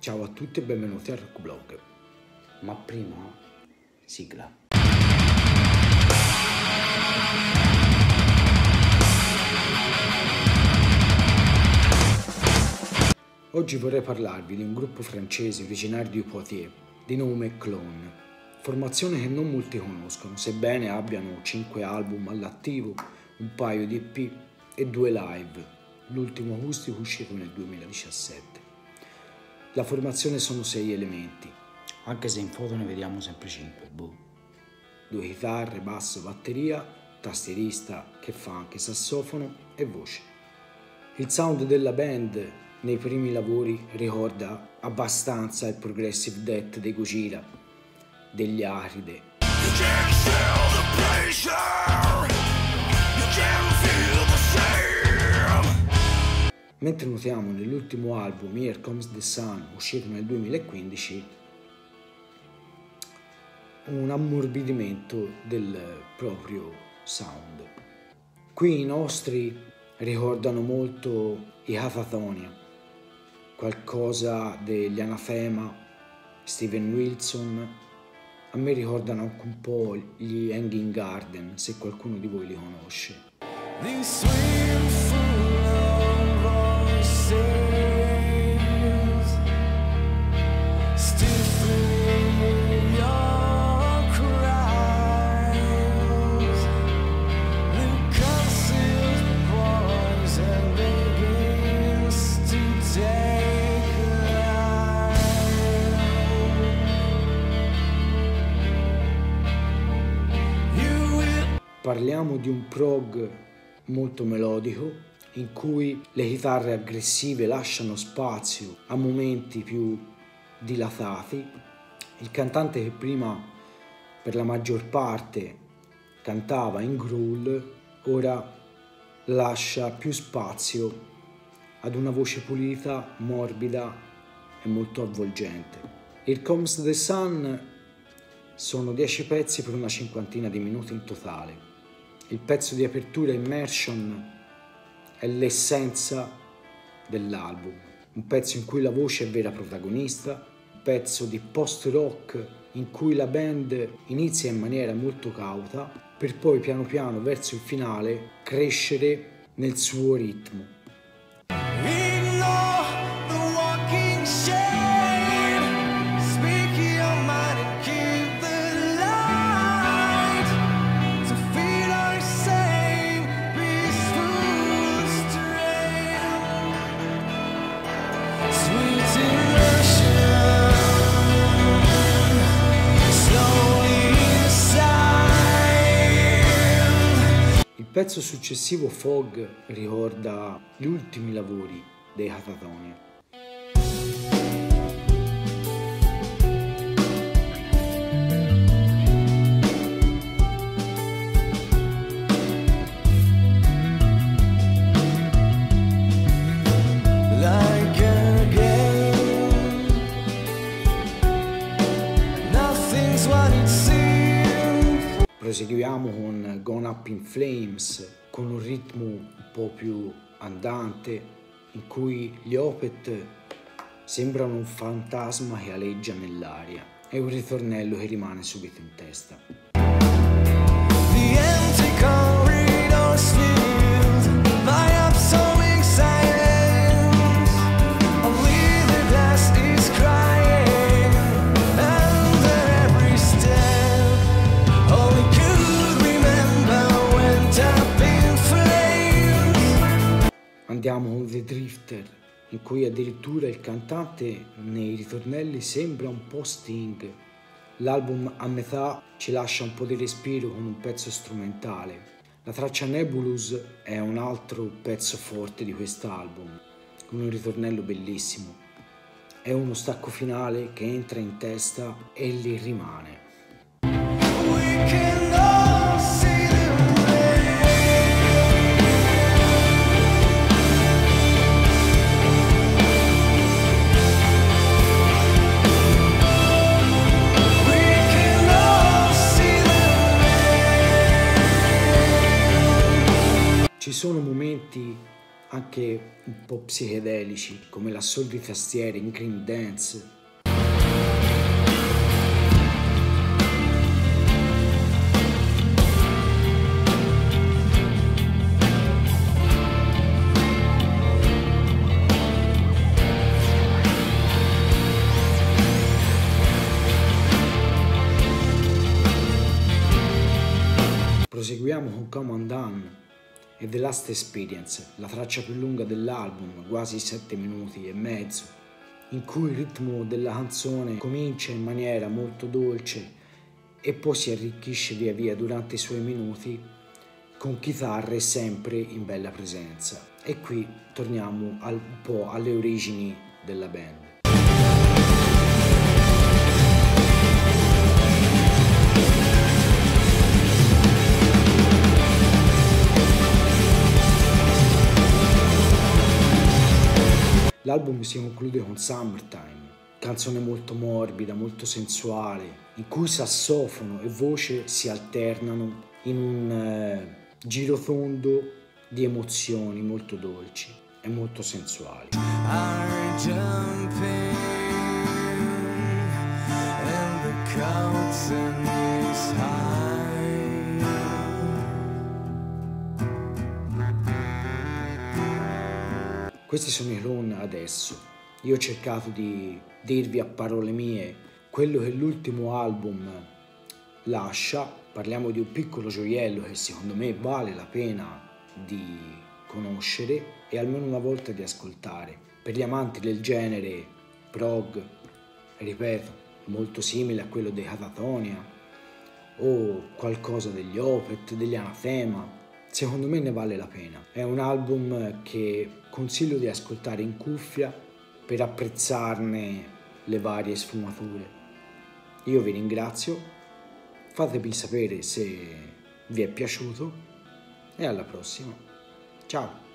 Ciao a tutti e benvenuti al Rock Blog. Ma prima, sigla. Oggi vorrei parlarvi di un gruppo francese originario di Poitiers, di nome Clone, formazione che non molti conoscono, sebbene abbiano 5 album all'attivo, un paio di EP e due live, l'ultimo acustico uscito nel 2017. La formazione sono 6 elementi, anche se in foto ne vediamo sempre 5, boh. Due chitarre, basso, batteria, tastierista che fa anche sassofono e voce. Il sound della band nei primi lavori ricorda abbastanza il progressive death dei Gojira, degli Aride. Mentre notiamo nell'ultimo album Here Comes the Sun, uscito nel 2015, un ammorbidimento del proprio sound. Qui i nostri ricordano molto i Catatonia, qualcosa degli Anafema, Steven Wilson, a me ricordano anche un po' gli Hanging Garden, se qualcuno di voi li conosce. Parliamo di un prog molto melodico in cui le chitarre aggressive lasciano spazio a momenti più dilatati. Il cantante che prima per la maggior parte cantava in growl ora lascia più spazio ad una voce pulita, morbida e molto avvolgente. Il Comes the Sun sono 10 pezzi per una cinquantina di minuti in totale. Il pezzo di apertura Immersion è l'essenza dell'album, un pezzo in cui la voce è vera protagonista, un pezzo di post-rock in cui la band inizia in maniera molto cauta per poi piano piano verso il finale crescere nel suo ritmo. Pezzo successivo Fog ricorda gli ultimi lavori dei Catatonia. Proseguiamo con Gone Up in Flames, con un ritmo un po' più andante, in cui gli Opet sembrano un fantasma che aleggia nell'aria. È un ritornello che rimane subito in testa. Andiamo con The Drifter, in cui addirittura il cantante nei ritornelli sembra un po' Sting. L'album a metà ci lascia un po' di respiro con un pezzo strumentale. La traccia Nebulous è un altro pezzo forte di quest'album, con un ritornello bellissimo. È uno stacco finale che entra in testa e lì rimane. Ci sono momenti anche un po' psichedelici come l'assolo di tastiere in Green Dance. Proseguiamo con Come Undone e The Last Experience, la traccia più lunga dell'album, quasi 7 minuti e mezzo, in cui il ritmo della canzone comincia in maniera molto dolce e poi si arricchisce via via durante i suoi minuti con chitarre sempre in bella presenza. E qui torniamo un po' alle origini della band. L'album si conclude con Summertime, canzone molto morbida, molto sensuale, in cui sassofono e voce si alternano in un eh, girotondo di emozioni molto dolci e molto sensuali. Questi sono i Ron adesso. Io ho cercato di dirvi a parole mie quello che l'ultimo album lascia. Parliamo di un piccolo gioiello che secondo me vale la pena di conoscere e almeno una volta di ascoltare. Per gli amanti del genere prog, ripeto, molto simile a quello dei Catatonia o qualcosa degli Opet, degli Anathema, secondo me ne vale la pena. È un album che consiglio di ascoltare in cuffia per apprezzarne le varie sfumature. Io vi ringrazio, fatemi sapere se vi è piaciuto e alla prossima. Ciao!